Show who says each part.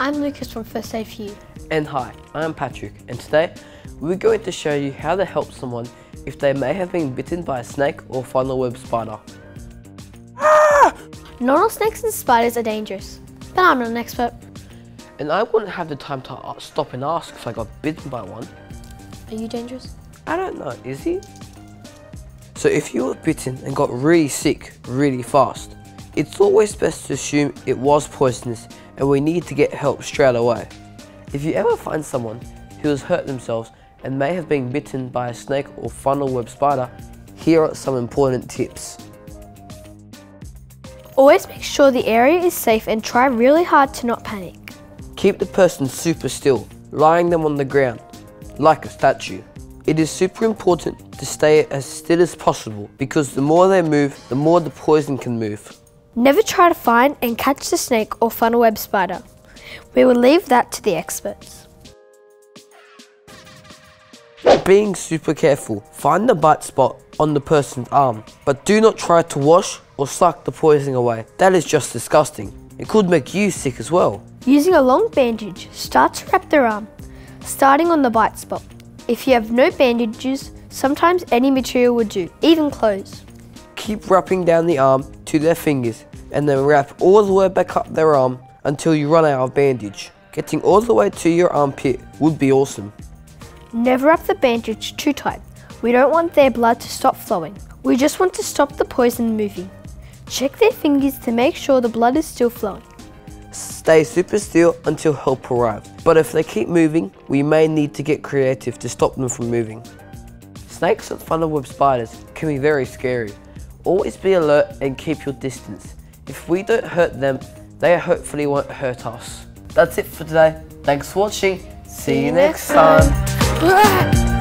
Speaker 1: I'm Lucas from First Aid for You.
Speaker 2: And hi, I'm Patrick, and today we're going to show you how to help someone if they may have been bitten by a snake or funnel web spider. Ah!
Speaker 1: Not all snakes and spiders are dangerous, but I'm not an expert.
Speaker 2: And I wouldn't have the time to stop and ask if I got bitten by one.
Speaker 1: Are you dangerous?
Speaker 2: I don't know, is he? So if you were bitten and got really sick really fast, it's always best to assume it was poisonous and we need to get help straight away. If you ever find someone who has hurt themselves and may have been bitten by a snake or funnel web spider, here are some important tips.
Speaker 1: Always make sure the area is safe and try really hard to not panic.
Speaker 2: Keep the person super still, lying them on the ground, like a statue. It is super important to stay as still as possible because the more they move, the more the poison can move.
Speaker 1: Never try to find and catch the snake or funnel web spider. We will leave that to the experts.
Speaker 2: Being super careful, find the bite spot on the person's arm, but do not try to wash or suck the poison away. That is just disgusting. It could make you sick as well.
Speaker 1: Using a long bandage, start to wrap their arm, starting on the bite spot. If you have no bandages, sometimes any material will do, even clothes.
Speaker 2: Keep wrapping down the arm to their fingers and then wrap all the way back up their arm until you run out of bandage. Getting all the way to your armpit would be awesome.
Speaker 1: Never wrap the bandage too tight. We don't want their blood to stop flowing. We just want to stop the poison moving. Check their fingers to make sure the blood is still flowing.
Speaker 2: Stay super still until help arrives. But if they keep moving, we may need to get creative to stop them from moving. Snakes and funnel web spiders can be very scary. Always be alert and keep your distance. If we don't hurt them, they hopefully won't hurt us. That's it for today. Thanks for watching. See you next time.